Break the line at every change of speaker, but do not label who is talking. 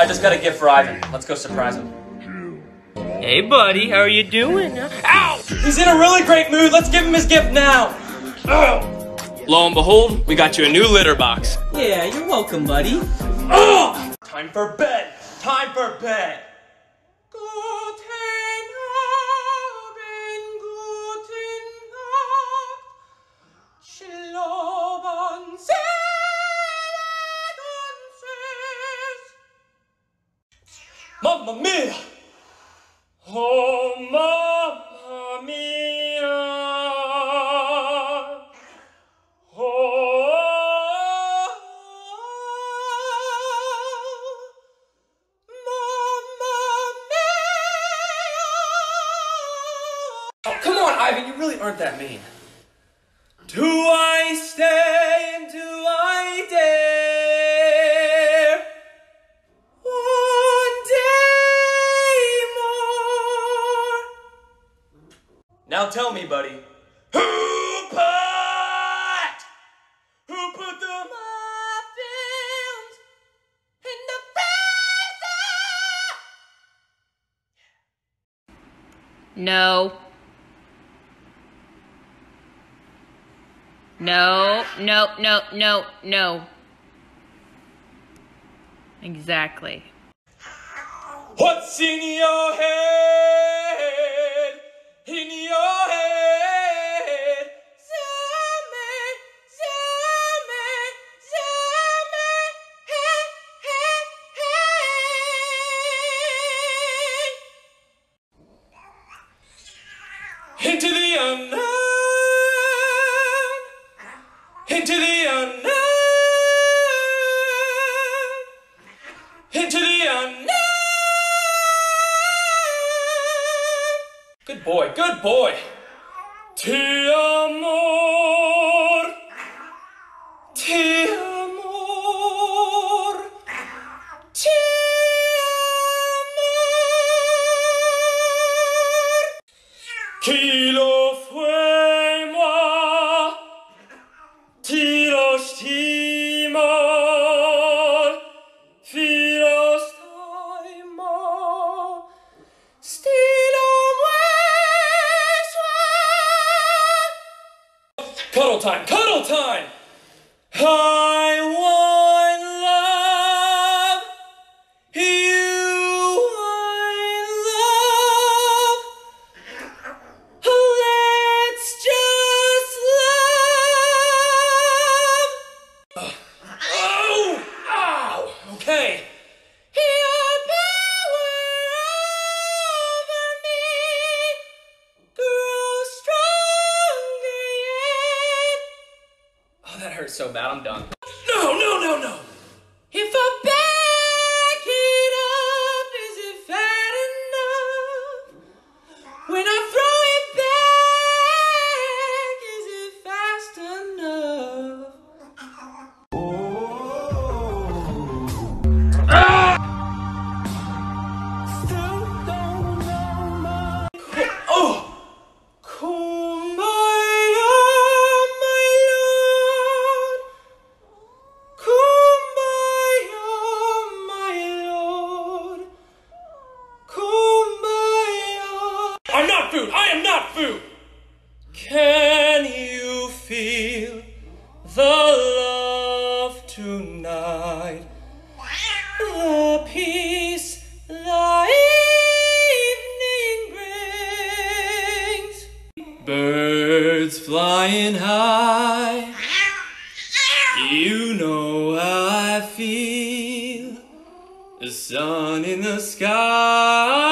I just got a gift for Ivan. Let's go surprise him.
Hey, buddy, how are you doing? Ow!
He's in a really great mood. Let's give him his gift now.
Lo and behold, we got you a new litter box.
Yeah, you're welcome, buddy.
Oh! Time for bed. Time for bed. Mamma mia! Oh, mamma mia! Oh,
Oh, come on, Ivan, you really aren't that mean.
Do I Now tell me, buddy. Who put? Who put the muffins in the freezer?
No. No, no, no, no, no. Exactly.
What's in your head? Boy, good boy. Ti Cuddle time, cuddle time! I want so bad. I'm done. No, no, no, no. I'm not food. I am not food. Can you feel the love tonight? The peace the evening brings. Birds flying high. You know how I feel. The sun in the sky.